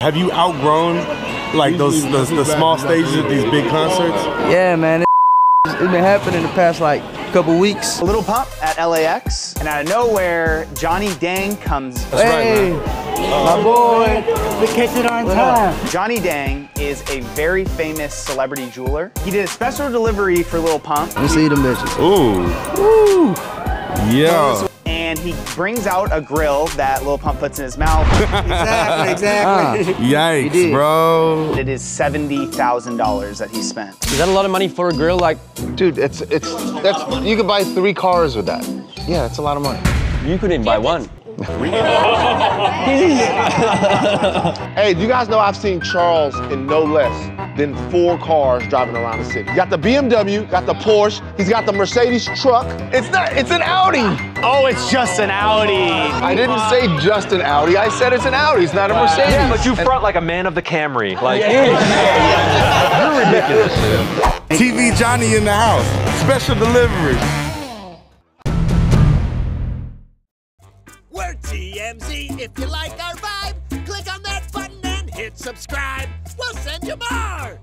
Have you outgrown like those the, the small stages at these big concerts? Yeah, man. It's been happening the past like couple weeks. A Lil Pump at LAX, and out of nowhere, Johnny Dang comes. That's hey, right, my boy. We catch it on time. Johnny Dang is a very famous celebrity jeweler. He did a special delivery for Lil Pump. Let me see them bitches. Ooh. Ooh. Yeah. And he brings out a grill that Lil Pump puts in his mouth. Exactly, exactly. Ah, yikes, bro. it is $70,000 that he spent. Is that a lot of money for a grill? Like, Dude, it's it's that's you could buy three cars with that. Yeah, it's a lot of money. you couldn't buy one. Hey, do you guys know I've seen Charles in no less than four cars driving around the city? Got the BMW, got the Porsche, he's got the Mercedes truck. It's not, it's an Audi. Oh, it's just an Audi. I didn't say just an Audi, I said it's an Audi, it's not a Mercedes. Yeah, but you front like a man of the Camry. Like, Very ridiculous. TV Johnny in the house. Special delivery. We're TMZ. If you like our vibe, click on that button and hit subscribe. We'll send you more.